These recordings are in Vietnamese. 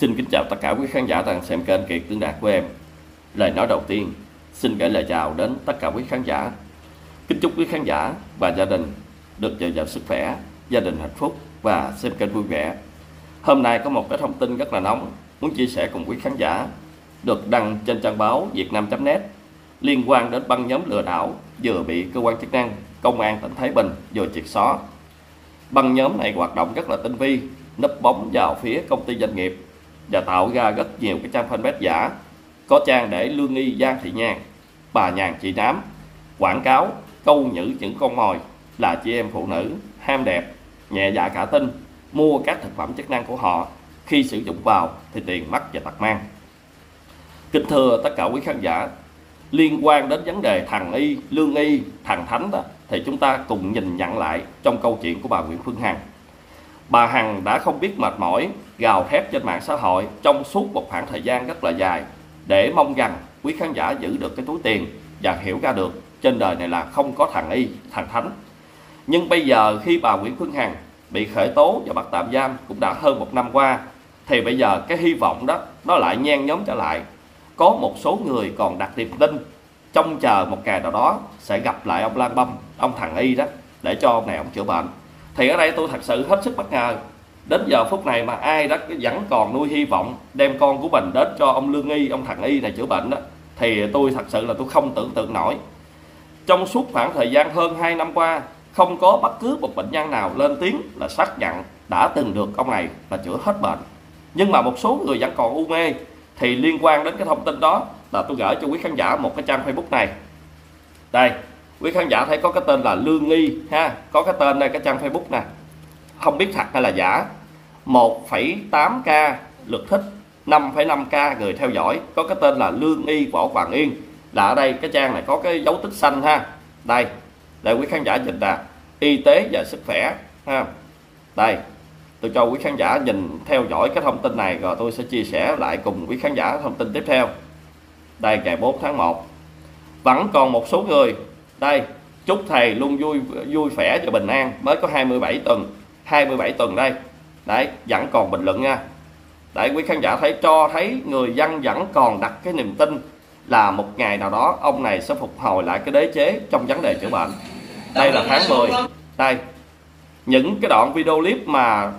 Xin kính chào tất cả quý khán giả đang xem kênh Kiệt Tướng Đạt của em. Lời nói đầu tiên, xin gửi lời chào đến tất cả quý khán giả. Kính chúc quý khán giả và gia đình được dồi dào sức khỏe, gia đình hạnh phúc và xem kênh vui vẻ. Hôm nay có một cái thông tin rất là nóng muốn chia sẻ cùng quý khán giả được đăng trên trang báo vietnam.net liên quan đến băng nhóm lừa đảo vừa bị cơ quan chức năng công an tỉnh Thái Bình vừa triệt xóa. Băng nhóm này hoạt động rất là tinh vi, nấp bóng vào phía công ty doanh nghiệp và tạo ra rất nhiều cái trang fanpage giả có trang để lương nghi Giang Thị Nhàn, bà Nhàn Chị Nám quảng cáo câu nhữ những con mồi là chị em phụ nữ ham đẹp, nhẹ dạ cả tin mua các thực phẩm chức năng của họ khi sử dụng vào thì tiền mất và tật mang. Kính thưa tất cả quý khán giả, liên quan đến vấn đề thằng y, lương y, thằng thánh đó thì chúng ta cùng nhìn nhận lại trong câu chuyện của bà Nguyễn Phương Hằng. Bà Hằng đã không biết mệt mỏi, gào thét trên mạng xã hội trong suốt một khoảng thời gian rất là dài. Để mong rằng quý khán giả giữ được cái túi tiền và hiểu ra được trên đời này là không có thằng y, thằng thánh. Nhưng bây giờ khi bà Nguyễn Phương Hằng bị khởi tố và bắt tạm giam cũng đã hơn một năm qua thì bây giờ cái hy vọng đó nó lại nhen nhóm trở lại. Có một số người còn đặt niềm tin trông chờ một ngày nào đó sẽ gặp lại ông Lan Bông ông thằng Y đó để cho ông này ông chữa bệnh thì ở đây tôi thật sự hết sức bất ngờ. Đến giờ phút này mà ai đó vẫn còn nuôi hy vọng đem con của mình đến cho ông Lương Y, ông thằng Y này chữa bệnh đó, thì tôi thật sự là tôi không tưởng tượng nổi. Trong suốt khoảng thời gian hơn 2 năm qua, không có bất cứ một bệnh nhân nào lên tiếng là xác nhận đã từng được ông này là chữa hết bệnh. Nhưng mà một số người vẫn còn u mê. Thì liên quan đến cái thông tin đó là tôi gửi cho quý khán giả một cái trang Facebook này. Đây quý khán giả thấy có cái tên là Lương Nghi ha có cái tên đây cái trang Facebook nè. Không biết thật hay là giả. 1,8k lượt thích 5,5k người theo dõi. Có cái tên là Lương Y Võ Hoàng Yên. Là ở đây cái trang này có cái dấu tích xanh ha. Đây để quý khán giả nhìn nè. Y tế và sức khỏe ha. Đây tôi cho quý khán giả nhìn theo dõi cái thông tin này rồi tôi sẽ chia sẻ lại cùng quý khán giả thông tin tiếp theo. Đây ngày 4 tháng 1 vẫn còn một số người đây, chúc thầy luôn vui vui vẻ và bình an. Mới có 27 tuần 27 tuần đây. Đấy, vẫn còn bình luận nha. Đấy, quý khán giả thấy, cho thấy người dân vẫn còn đặt cái niềm tin là một ngày nào đó ông này sẽ phục hồi lại cái đế chế trong vấn đề chữa bệnh. Đây là tháng 10 đây, những cái đoạn video clip mà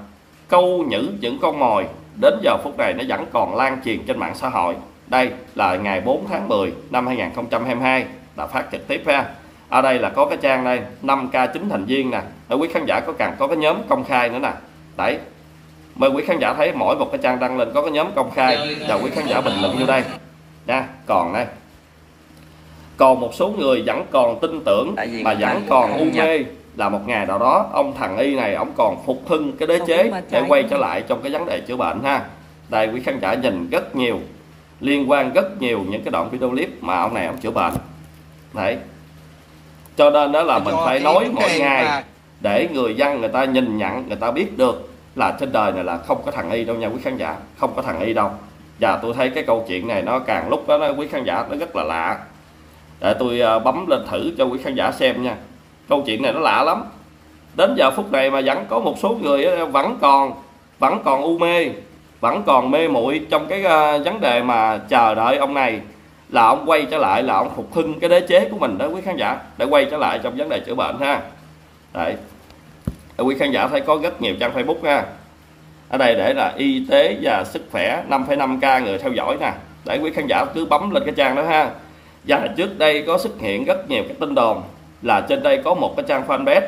câu nhữ những con mồi đến giờ phút này nó vẫn còn lan truyền trên mạng xã hội. Đây là ngày 4 tháng 10 năm 2022 là phát trực tiếp ha ở đây là có cái trang đây 5k chính thành viên nè. Ở quý khán giả có cần có cái nhóm công khai nữa nè. Đấy. Mời quý khán giả thấy mỗi một cái trang đăng lên có cái nhóm công khai. Và quý khán giả bình luận như đây. Nha còn đây. Còn một số người vẫn còn tin tưởng mà vẫn còn u mê là một ngày nào đó ông thằng y này ông còn phục hưng cái đế chế để quay trở lại trong cái vấn đề chữa bệnh ha. Đây quý khán giả nhìn rất nhiều liên quan rất nhiều những cái đoạn video clip mà ông này ông chữa bệnh. Đấy cho nên đó là mình phải nói mỗi ngày để người dân người ta nhìn nhận người ta biết được là trên đời này là không có thằng y đâu nha quý khán giả không có thằng y đâu. Và tôi thấy cái câu chuyện này nó càng lúc đó nó quý khán giả nó rất là lạ. Để tôi à, bấm lên thử cho quý khán giả xem nha. Câu chuyện này nó lạ lắm. Đến giờ phút này mà vẫn có một số người vẫn còn vẫn còn u mê vẫn còn mê muội trong cái à, vấn đề mà chờ đợi ông này là ông quay trở lại là ông phục hưng cái đế chế của mình đó quý khán giả. Để quay trở lại trong vấn đề chữa bệnh ha. Đấy. Quý khán giả thấy có rất nhiều trang facebook ha. Ở đây để là y tế và sức khỏe 5,5k người theo dõi nè. Để quý khán giả cứ bấm lên cái trang đó ha. Và trước đây có xuất hiện rất nhiều cái tin đồn là trên đây có một cái trang fanpage.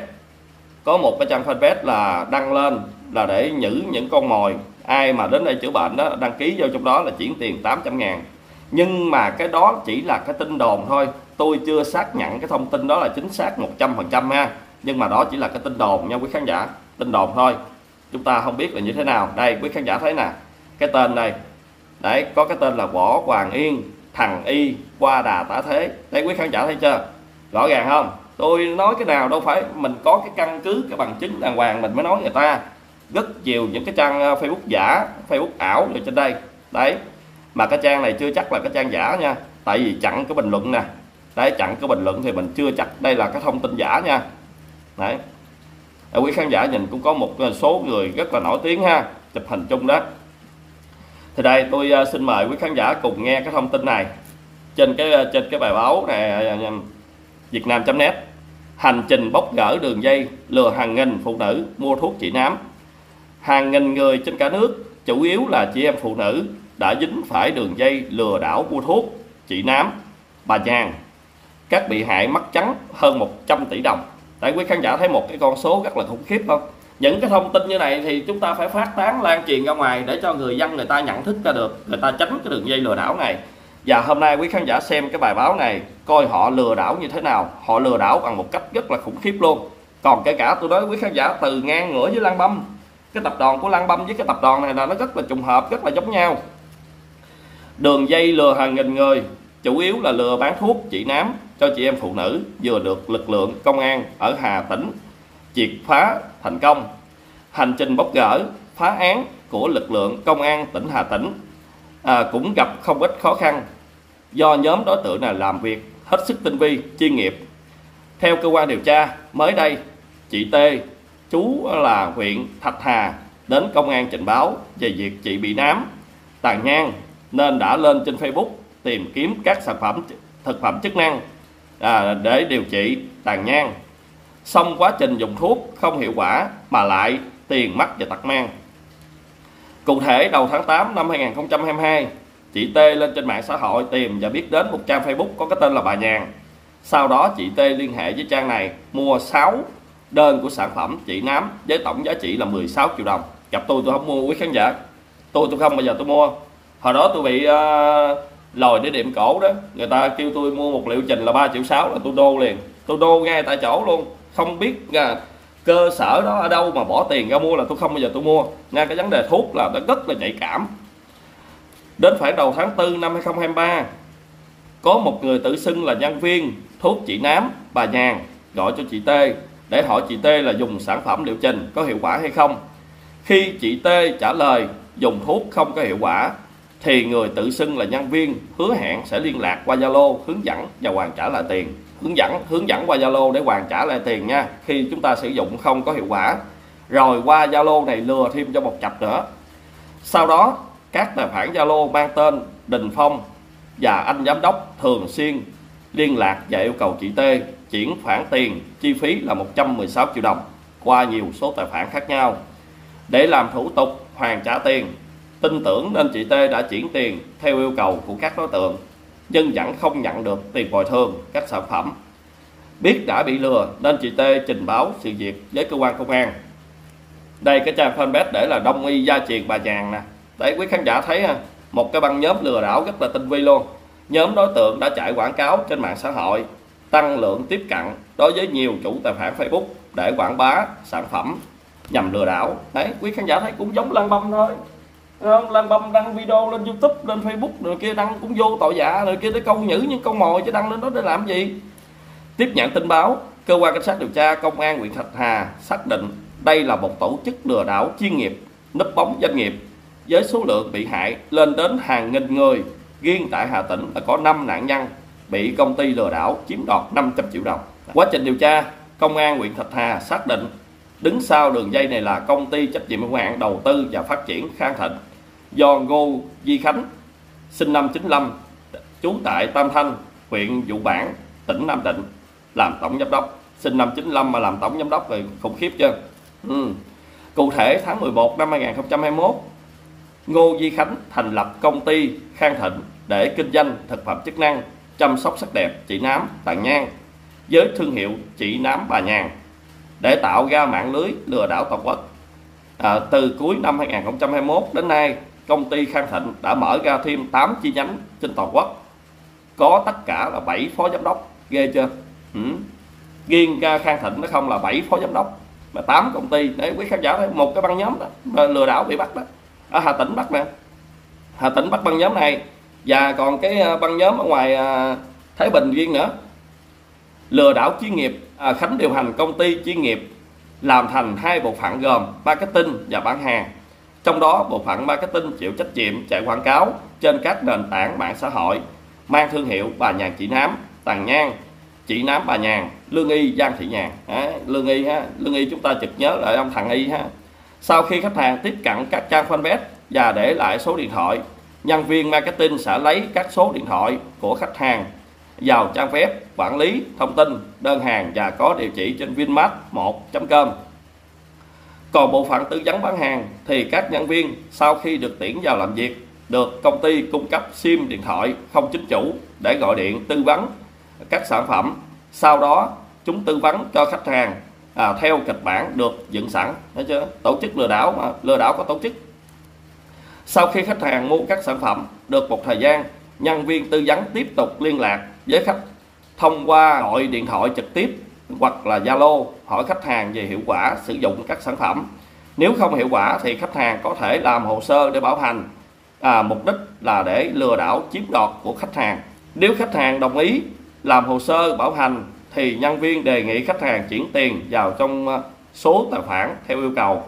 Có một cái trang fanpage là đăng lên là để nhử những con mồi. Ai mà đến đây chữa bệnh đó đăng ký vô trong đó là chuyển tiền 800 ngàn nhưng mà cái đó chỉ là cái tin đồn thôi. Tôi chưa xác nhận cái thông tin đó là chính xác 100% ha. Nhưng mà đó chỉ là cái tin đồn nha quý khán giả. Tin đồn thôi. Chúng ta không biết là như thế nào. Đây, quý khán giả thấy nè. Cái tên này đấy, có cái tên là võ hoàng yên, thằng y, qua đà tả thế. Đây, quý khán giả thấy chưa? Rõ ràng không? Tôi nói cái nào đâu phải mình có cái căn cứ, cái bằng chứng đàng hoàng mình mới nói người ta. Rất nhiều những cái trang ờ, facebook giả, facebook ảo rồi trên đây. Đấy mà cái trang này chưa chắc là cái trang giả nha. Tại vì chặn cái bình luận nè. Đấy chặn cái bình luận thì mình chưa chắc đây là cái thông tin giả nha. Đấy. Quý khán giả nhìn cũng có một ờ, số người rất là nổi tiếng ha, chụp hình chung đó. Thì đây, tôi ờ, xin mời quý khán giả cùng nghe cái thông tin này trên cái ờ, trên cái bài báo này Việt Nam.net hành trình bóc gỡ đường dây lừa hàng nghìn phụ nữ mua thuốc trị nám. Hàng nghìn người trên cả nước, chủ yếu là chị em phụ nữ đã dính phải đường dây lừa đảo mua thuốc, trị nám, bà nhàn các bị hại mất trắng hơn 100 tỷ đồng. Tại quý khán giả thấy một cái con số rất là khủng khiếp không? Những cái thông tin như này thì chúng ta phải phát tán, lan truyền ra ngoài để cho người dân, người ta nhận thức ra được, người ta tránh cái đường dây lừa đảo này. Và hôm nay quý khán giả xem cái bài báo này, coi họ lừa đảo như thế nào. Họ lừa đảo bằng một cách rất là khủng khiếp luôn. Còn kể cả tôi nói quý khán giả từ ngang ngửa với Lan Băm, cái tập đoàn của Lan Băm với cái tập đoàn này là nó rất là trùng hợp, rất là giống nhau đường dây lừa hàng nghìn người chủ yếu là lừa bán thuốc trị nám cho chị em phụ nữ vừa được lực lượng công an ở Hà Tĩnh triệt phá thành công. Hành trình bóc gỡ phá án của lực lượng công an tỉnh Hà Tĩnh à, cũng gặp không ít khó khăn. Do nhóm đối tượng này làm việc hết sức tinh vi chuyên nghiệp. Theo cơ quan điều tra mới đây chị T chú là huyện Thạch Hà đến công an trình báo về việc chị bị nám tàn nhang nên đã lên trên Facebook tìm kiếm các sản phẩm thực phẩm chức năng à, để điều trị tàn nhang. Xong quá trình dùng thuốc không hiệu quả mà lại tiền mất và tật mang. Cụ thể đầu tháng 8 năm 2022 chị T lên trên mạng xã hội tìm và biết đến một trang Facebook có cái tên là bà Nhàn. Sau đó chị T liên hệ với trang này mua 6 đơn của sản phẩm chị nám với tổng giá trị là 16 triệu đồng. Gặp tôi tôi không mua quý khán giả. Tôi tôi không bao giờ tôi mua hồi đó tôi bị uh, lòi để điểm cổ đó. Người ta kêu tôi mua một liệu trình là 3 triệu 6 là tôi đô liền. Tôi đô ngay tại chỗ luôn. Không biết uh, cơ sở đó ở đâu mà bỏ tiền ra mua là tôi không bao giờ tôi mua. Ngay cái vấn đề thuốc là nó rất là nhạy cảm. Đến khoảng đầu tháng 4 năm 2023 có một người tự xưng là nhân viên thuốc chị nám bà nhàn gọi cho chị T để hỏi chị T là dùng sản phẩm liệu trình có hiệu quả hay không. Khi chị T trả lời dùng thuốc không có hiệu quả thì người tự xưng là nhân viên, hứa hẹn sẽ liên lạc qua Zalo, hướng dẫn và hoàn trả lại tiền. Hướng dẫn hướng dẫn qua Zalo để hoàn trả lại tiền nha, khi chúng ta sử dụng không có hiệu quả. Rồi qua Zalo này lừa thêm cho một chập nữa. Sau đó, các tài khoản Zalo mang tên Đình Phong và anh giám đốc thường xuyên liên lạc và yêu cầu chị T chuyển khoản tiền, chi phí là 116 triệu đồng qua nhiều số tài khoản khác nhau để làm thủ tục hoàn trả tiền tin tưởng nên chị T đã chuyển tiền theo yêu cầu của các đối tượng, nhưng vẫn không nhận được tiền bồi thường các sản phẩm. Biết đã bị lừa nên chị T trình báo sự việc với cơ quan công an. Đây, cái trang fanpage để là đông y gia truyền bà nhàn nè. Để quý khán giả thấy một cái băng nhóm lừa đảo rất là tinh vi luôn. Nhóm đối tượng đã chạy quảng cáo trên mạng xã hội, tăng lượng tiếp cận đối với nhiều chủ tài khoản Facebook để quảng bá sản phẩm nhằm lừa đảo. Đấy, quý khán giả thấy cũng giống lăng băm thôi. Ờ, không lan băm đăng video lên youtube, lên facebook, rồi kia đăng cũng vô tội dạ rồi kia tới câu nhữ những câu mồi chứ đăng lên đó để làm gì? Tiếp nhận tin báo, cơ quan cảnh sát điều tra công an huyện thạch hà xác định đây là một tổ chức lừa đảo chuyên nghiệp nấp bóng doanh nghiệp với số lượng bị hại lên đến hàng nghìn người. Riêng tại Hà Tĩnh là có 5 nạn nhân bị công ty lừa đảo chiếm đoạt 500 triệu đồng. Quá trình điều tra, công an huyện Thạch Hà xác định đứng sau đường dây này là công ty trách nhiệm hữu hạn đầu tư và phát triển Khang Thịnh do Ngô Di Khánh sinh năm 95 trú tại Tam Thanh huyện Vũ Bản tỉnh Nam Định làm tổng giám đốc. Sinh năm 95 mà làm tổng giám đốc rồi khủng khiếp chưa? Ừ. cụ thể tháng 11 năm 2021 Ngô Di Khánh thành lập công ty Khang Thịnh để kinh doanh thực phẩm chức năng chăm sóc sắc đẹp chị nám tàn nhang với thương hiệu chị nám bà nhàn để tạo ra mạng lưới lừa đảo toàn quốc. À, từ cuối năm 2021 đến nay công ty Khang Thịnh đã mở ra thêm 8 chi nhánh trên toàn quốc. Có tất cả là 7 phó giám đốc. Ghê chưa? Ừ. riêng ra Khang Thịnh nó không là 7 phó giám đốc mà 8 công ty. Để quý khán giả thấy một cái băng nhóm đó mà lừa đảo bị bắt đó. Ở Hà Tĩnh bắt nè. Hà Tĩnh bắt băng nhóm này. Và còn cái à, băng nhóm ở ngoài à, Thái Bình riêng nữa. Lừa đảo chuyên nghiệp à, Khánh điều hành công ty chuyên nghiệp làm thành hai bộ phận gồm marketing và bán hàng trong đó bộ phận marketing chịu trách nhiệm chạy quảng cáo trên các nền tảng mạng xã hội mang thương hiệu bà nhàn chị nám tàn nhang chị nám bà nhàn lương y giang thị nhàn. À, lương y ha? Lương y chúng ta trực nhớ lại ông thằng y ha? Sau khi khách hàng tiếp cận các trang fanpage và để lại số điện thoại nhân viên marketing sẽ lấy các số điện thoại của khách hàng vào trang web quản lý thông tin đơn hàng và có địa chỉ trên vinmart1.com còn bộ phận tư vấn bán hàng thì các nhân viên sau khi được tuyển vào làm việc được công ty cung cấp sim điện thoại không chính chủ để gọi điện tư vấn các sản phẩm. Sau đó chúng tư vấn cho khách hàng à, theo kịch bản được dựng sẵn. Thấy chưa? Tổ chức lừa đảo mà lừa đảo có tổ chức. Sau khi khách hàng mua các sản phẩm được một thời gian nhân viên tư vấn tiếp tục liên lạc với khách thông qua gọi điện thoại trực tiếp hoặc là Zalo hỏi khách hàng về hiệu quả sử dụng các sản phẩm. Nếu không hiệu quả thì khách hàng có thể làm hồ sơ để bảo hành. À, mục đích là để lừa đảo chiếm đoạt của khách hàng. Nếu khách hàng đồng ý làm hồ sơ bảo hành thì nhân viên đề nghị khách hàng chuyển tiền vào trong à, số tài khoản theo yêu cầu.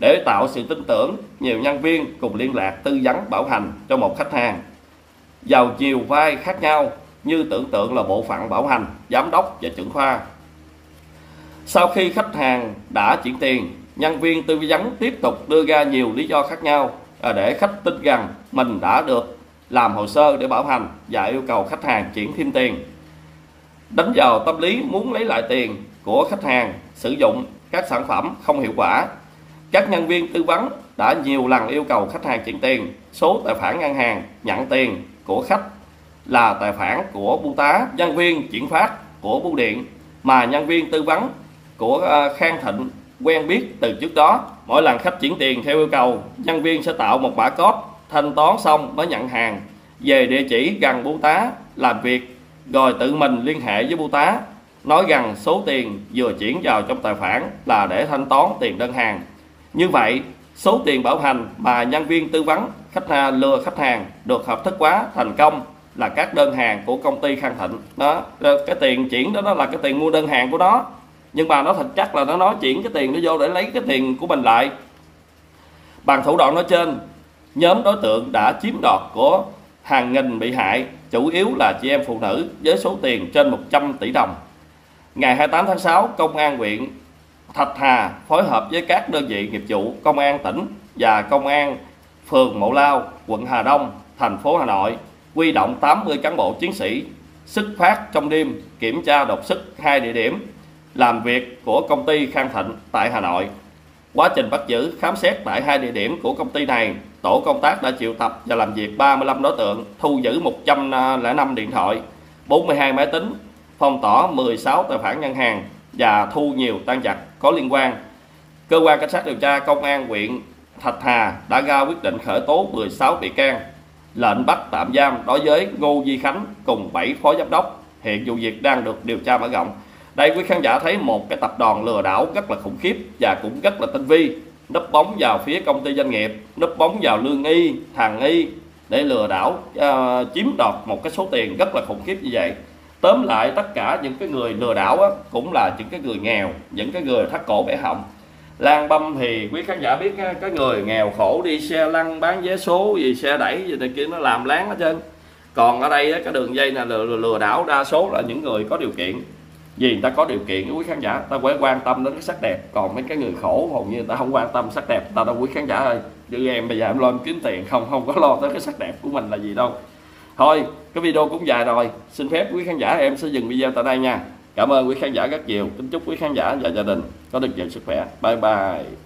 Để tạo sự tin tưởng nhiều nhân viên cùng liên lạc tư vấn bảo hành cho một khách hàng. Vào nhiều vai khác nhau như tưởng tượng là bộ phận bảo hành giám đốc và trưởng khoa sau khi khách hàng đã chuyển tiền, nhân viên tư vấn tiếp tục đưa ra nhiều lý do khác nhau à, để khách tin rằng mình đã được làm hồ sơ để bảo hành và yêu cầu khách hàng chuyển thêm tiền. Đánh vào tâm lý muốn lấy lại tiền của khách hàng sử dụng các sản phẩm không hiệu quả, các nhân viên tư vấn đã nhiều lần yêu cầu khách hàng chuyển tiền. Số tài khoản ngân hàng nhận tiền của khách là tài khoản của bưu tá, nhân viên chuyển phát của bưu điện mà nhân viên tư vấn của ờ, Khang Thịnh quen biết từ trước đó. Mỗi lần khách chuyển tiền theo yêu cầu nhân viên sẽ tạo một mã code thanh toán xong mới nhận hàng. Về địa chỉ gần bưu tá làm việc rồi tự mình liên hệ với bưu tá nói rằng số tiền vừa chuyển vào trong tài khoản là để thanh toán tiền đơn hàng. Như vậy số tiền bảo hành mà nhân viên tư vấn khách hàng lừa khách hàng được hợp thức hóa thành công là các đơn hàng của công ty Khang Thịnh. Đó cái tiền chuyển đó, đó là cái tiền mua đơn hàng của nó nhưng mà nó thật chắc là nó nói chuyển cái tiền nó vô để lấy cái tiền của mình lại. Bằng thủ đoạn nói trên, nhóm đối tượng đã chiếm đoạt của hàng nghìn bị hại, chủ yếu là chị em phụ nữ với số tiền trên 100 tỷ đồng. Ngày 28 tháng 6 công an huyện Thạch Hà phối hợp với các đơn vị nghiệp vụ, công an tỉnh và công an phường Mậu Lao, quận Hà Đông, thành phố Hà Nội quy động 80 cán bộ chiến sĩ xuất phát trong đêm kiểm tra đột xuất hai địa điểm làm việc của công ty Khang Thịnh tại Hà Nội. Quá trình bắt giữ, khám xét tại hai địa điểm của công ty này, tổ công tác đã triệu tập và làm việc 35 đối tượng, thu giữ 105 điện thoại, 42 máy tính, phong tỏa 16 tài khoản ngân hàng và thu nhiều tăng vật có liên quan. Cơ quan cảnh sát điều tra công an huyện Thạch Hà đã ra quyết định khởi tố 16 bị can, lệnh bắt tạm giam đối với Ngô Duy Khánh cùng 7 phó giám đốc. Hiện vụ việc đang được điều tra mở rộng đây quý khán giả thấy một cái tập đoàn lừa đảo rất là khủng khiếp và cũng rất là tinh vi. Nấp bóng vào phía công ty doanh nghiệp nấp bóng vào lương y hàng y để lừa đảo uh, chiếm đoạt một cái số tiền rất là khủng khiếp như vậy. Tóm lại tất cả những cái người lừa đảo á, cũng là những cái người nghèo những cái người thắt cổ bẻ họng. Lan băm thì quý khán giả biết cái người nghèo khổ đi xe lăn bán vé số gì xe đẩy gì này kia nó làm láng hết trơn. Còn ở đây cái đường dây là lừa, lừa đảo đa số là những người có điều kiện vì người ta có điều kiện, quý khán giả ta phải quan tâm đến cái sắc đẹp. Còn mấy cái người khổ, hầu như người ta không quan tâm sắc đẹp. Ta đâu, quý khán giả ơi như em bây giờ em lo em kiếm tiền, không không có lo tới cái sắc đẹp của mình là gì đâu. Thôi, cái video cũng dài rồi. Xin phép quý khán giả, em sẽ dừng video tại đây nha. Cảm ơn quý khán giả rất nhiều. Kính chúc quý khán giả và gia đình có được nhiều sức khỏe. Bye bye.